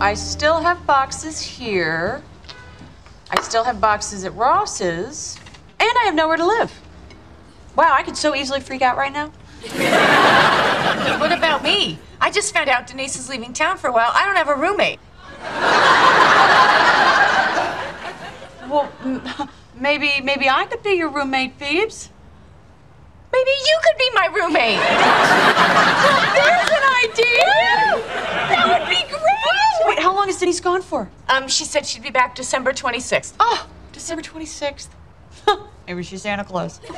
I still have boxes here. I still have boxes at Ross's. And I have nowhere to live. Wow, I could so easily freak out right now. What about me? I just found out Denise is leaving town for a while. I don't have a roommate. Well, maybe maybe I could be your roommate, Phoebes. Maybe you could be my roommate. Is Denise gone for? Um, she said she'd be back December 26th. Oh, December 26th. Maybe she's Santa Claus.